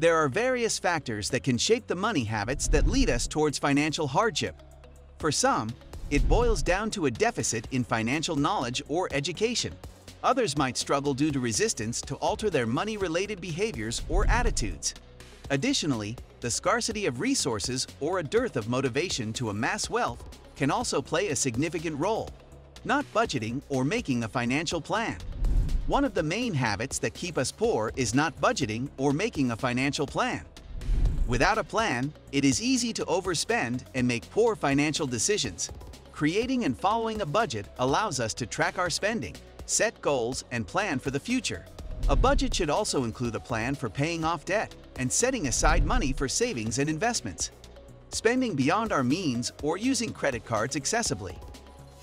There are various factors that can shape the money habits that lead us towards financial hardship. For some, it boils down to a deficit in financial knowledge or education. Others might struggle due to resistance to alter their money-related behaviors or attitudes. Additionally, the scarcity of resources or a dearth of motivation to amass wealth can also play a significant role. Not budgeting or making a financial plan. One of the main habits that keep us poor is not budgeting or making a financial plan. Without a plan, it is easy to overspend and make poor financial decisions. Creating and following a budget allows us to track our spending, set goals, and plan for the future. A budget should also include a plan for paying off debt and setting aside money for savings and investments. Spending beyond our means or using credit cards excessively.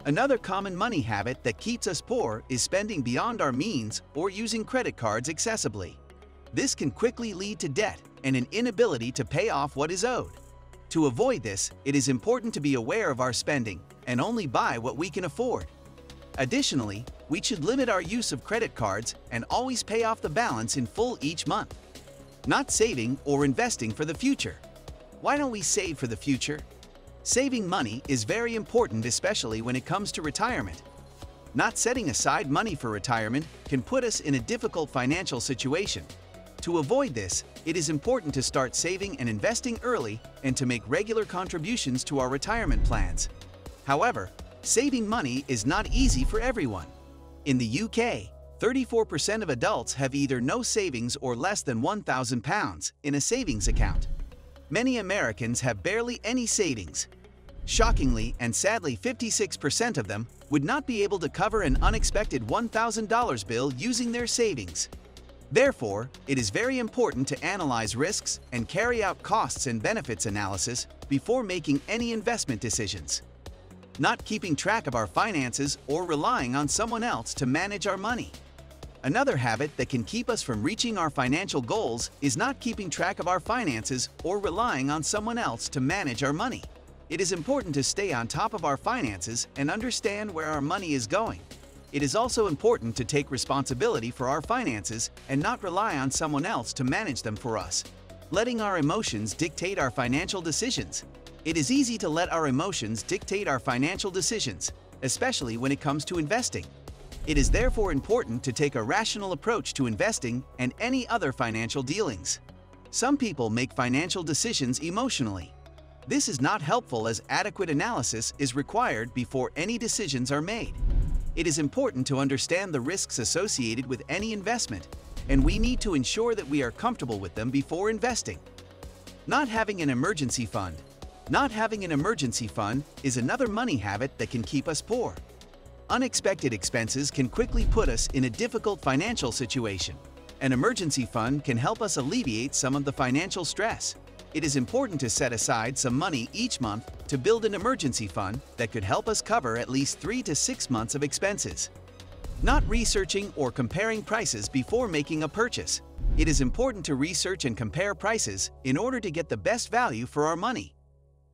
Another common money habit that keeps us poor is spending beyond our means or using credit cards excessively. This can quickly lead to debt and an inability to pay off what is owed. To avoid this, it is important to be aware of our spending and only buy what we can afford. Additionally, we should limit our use of credit cards and always pay off the balance in full each month. Not saving or investing for the future. Why don't we save for the future? Saving money is very important especially when it comes to retirement. Not setting aside money for retirement can put us in a difficult financial situation. To avoid this, it is important to start saving and investing early and to make regular contributions to our retirement plans. However, saving money is not easy for everyone. In the UK, 34% of adults have either no savings or less than £1,000 in a savings account. Many Americans have barely any savings. Shockingly and sadly 56% of them would not be able to cover an unexpected $1,000 bill using their savings. Therefore, it is very important to analyze risks and carry out costs and benefits analysis before making any investment decisions. Not keeping track of our finances or relying on someone else to manage our money. Another habit that can keep us from reaching our financial goals is not keeping track of our finances or relying on someone else to manage our money. It is important to stay on top of our finances and understand where our money is going. It is also important to take responsibility for our finances and not rely on someone else to manage them for us. Letting our emotions dictate our financial decisions. It is easy to let our emotions dictate our financial decisions, especially when it comes to investing. It is therefore important to take a rational approach to investing and any other financial dealings. Some people make financial decisions emotionally. This is not helpful as adequate analysis is required before any decisions are made. It is important to understand the risks associated with any investment, and we need to ensure that we are comfortable with them before investing. Not having an emergency fund. Not having an emergency fund is another money habit that can keep us poor. Unexpected expenses can quickly put us in a difficult financial situation. An emergency fund can help us alleviate some of the financial stress. It is important to set aside some money each month to build an emergency fund that could help us cover at least three to six months of expenses. Not researching or comparing prices before making a purchase. It is important to research and compare prices in order to get the best value for our money.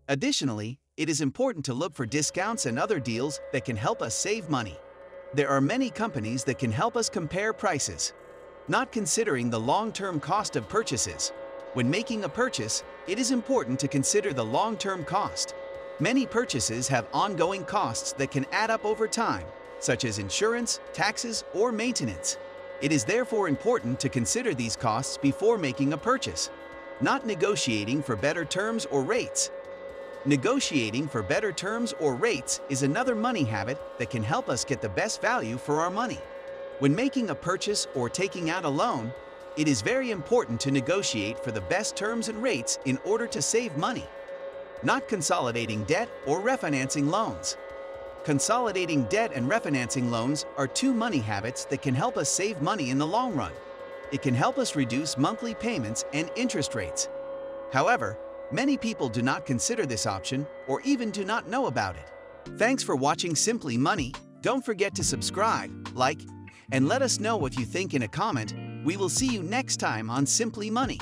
Additionally, it is important to look for discounts and other deals that can help us save money. There are many companies that can help us compare prices. Not considering the long-term cost of purchases. When making a purchase, it is important to consider the long-term cost. Many purchases have ongoing costs that can add up over time, such as insurance, taxes, or maintenance. It is therefore important to consider these costs before making a purchase. Not negotiating for better terms or rates. Negotiating for better terms or rates is another money habit that can help us get the best value for our money. When making a purchase or taking out a loan, it is very important to negotiate for the best terms and rates in order to save money. Not consolidating debt or refinancing loans. Consolidating debt and refinancing loans are two money habits that can help us save money in the long run. It can help us reduce monthly payments and interest rates. However, many people do not consider this option or even do not know about it. Thanks for watching Simply Money. Don't forget to subscribe, like, and let us know what you think in a comment we will see you next time on Simply Money.